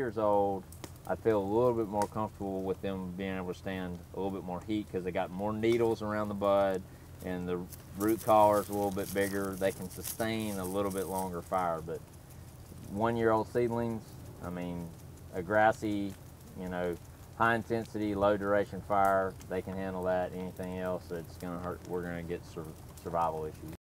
years old, I feel a little bit more comfortable with them being able to stand a little bit more heat because they got more needles around the bud and the root collar is a little bit bigger. They can sustain a little bit longer fire. But one year old seedlings, I mean, a grassy, you know, high intensity, low duration fire, they can handle that. Anything else that's going to hurt, we're going to get sur- survival issues.